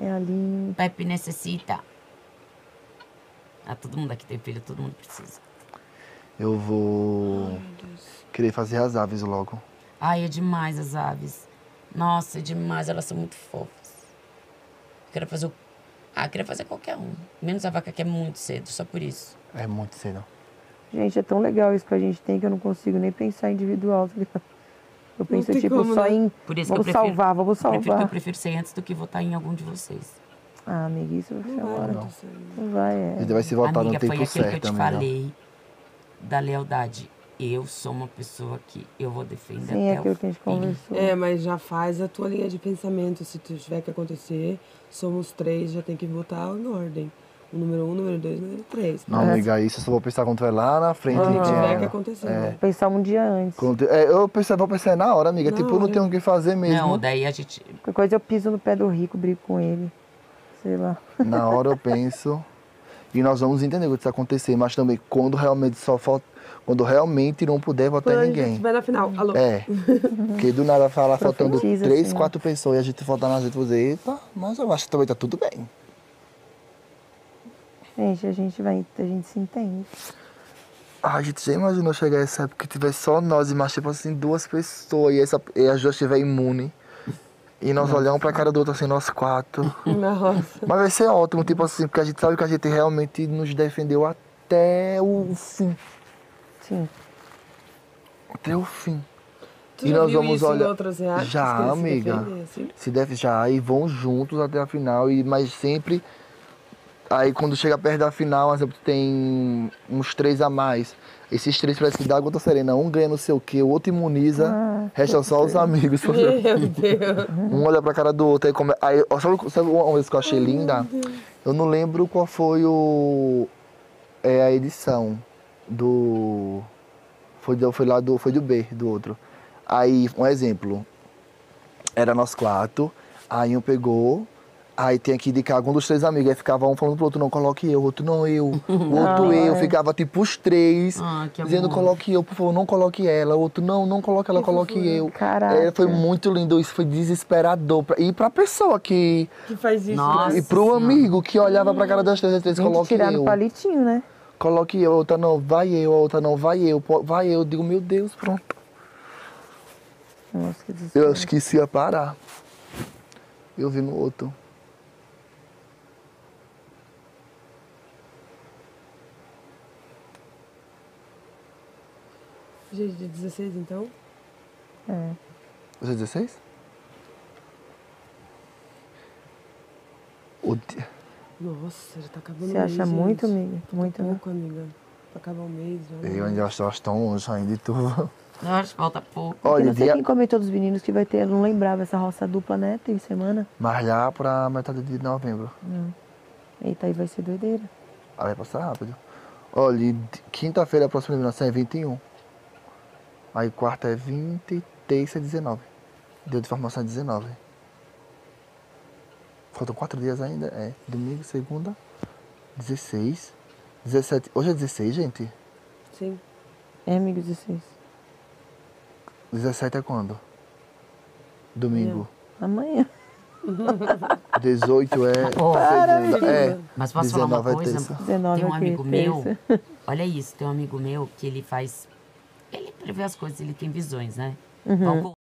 É ali. Pepe necessita. Ah, todo mundo aqui tem filho, todo mundo precisa. Eu vou querer fazer as aves logo. Ai, é demais as aves. Nossa, é demais, elas são muito fofas. Eu queria fazer o... Ah, eu queria fazer qualquer um. Menos a vaca que é muito cedo, só por isso. É muito cedo. Gente, é tão legal isso que a gente tem que eu não consigo nem pensar individual, tá ligado? Eu penso, tipo, como, só né? em. Por isso vamos que eu prefiro... salvar, vamos eu prefiro, eu salvar. prefiro ser antes do que votar em algum de vocês. Ah, amiga, isso vai Não agora. acontecer. Não vai, é. gente vai se voltar Amiga, no tempo foi aquilo certo, que eu te amiga. falei da lealdade. Eu sou uma pessoa que eu vou defender Sim, é até aquilo o que a gente conversou. É, mas já faz a tua linha de pensamento. Se tiver que acontecer, somos três, já tem que votar em ordem. O número um, número dois, número três. Não, É. amiga, isso eu só vou pensar quando vai lá na frente. Quando tiver é- que acontecer. É. né? Pensar um dia antes. Quando- é, eu pensei, vou pensar na hora, amiga. Na tipo, eu não tenho o que fazer mesmo. Não, daí a gente. Qualquer coisa eu piso no pé do rico, brigo com ele. Sei lá. Na hora eu penso. E nós vamos entender o que está acontecendo, mas também quando realmente só falta. Quando realmente não puder votar Quando em a gente ninguém. estiver na final. Alô? É. Porque do nada falar faltando três, Senhor. quatro pessoas e a gente votar na gente e dizer, eita, mas eu acho que também tá tudo bem. Gente, a gente vai. A gente se entende. Ah, a gente já imaginou chegar essa época que tiver só nós, mas tipo assim, duas pessoas e, essa, e as duas estiver imune. E nós olhamos pra cara do outro assim, nós quatro. Nossa. Mas vai ser ótimo, tipo assim, porque a gente sabe que a gente realmente nos defendeu até o fim. Sim. Até o fim. Tu E já nós viu vamos isso olhar- em outras reais? Já, amiga. assim? Se deve já, e vão juntos até a final, e, mas sempre. Aí quando chega perto da final, exemplo, tem uns três a mais. Esses três parece que dá gota serena. Um ganha não sei o quê, o outro imuniza, Ah, restam só os amigos. Meu Deus. Um olha pra cara do outro. Aí, come... aí sabe, sabe uma vez que eu achei linda? Eu não lembro qual foi o. É a edição do. Foi, do, foi lá do. Foi do B, do outro. Aí, um exemplo. Era nós quatro. Aí um pegou. Aí tinha que indicar algum dos três amigos. Aí ficava um falando pro outro, não, coloque eu, outro não eu. O outro Ah, eu. é. Ficava tipo os três. Ah, que dizendo amor. coloque eu, por favor, não coloque ela. O outro, não, não coloque ela, coloque eu. Caraca. É, foi muito lindo, isso foi desesperador. Pra- E pra pessoa que. Que faz isso, Nossa. E pro Senhora. amigo que olhava pra cara das três, as três, coloque tirar eu. palitinho, né? Coloque eu, outra não, vai eu, outra não, vai eu, vai eu. Eu digo, meu Deus, pronto. Nossa, que desespero. Eu acho que isso ia parar. Eu vi no outro. Gente, de 16 então? É. Você é 16? O di- Nossa, já tá acabando Você o mês, acha muito, gente. amiga? Muito, né? Pouco, amiga. Pra acabar o mês já. Eu ainda acho acho tão longe ainda e tudo. Nossa, falta pouco. Eu Olha, não sei dia... quem comentou dos meninos que vai ter, eu não lembrava essa roça dupla, né? Tem semana. mas já pra metade de novembro. Não. Eita, aí vai ser doideira. Aí vai passar rápido. Olha, quinta-feira a próxima eliminação é 21. Aí quarta é 20 e terça é 19. Deu de formação é 19. Faltam quatro dias ainda. É domingo, segunda, 16, 17. Hoje é 16, gente? Sim. É, amigo 16. 17 é quando? Domingo. Amanhã. 18 é Para, segunda. É. Mas posso falar uma 19 é coisa? terça. 19 Tem um aqui, amigo meu, olha isso, tem um amigo meu que ele faz. Ele prevê as coisas, ele tem visões, né? Uhum. Vamos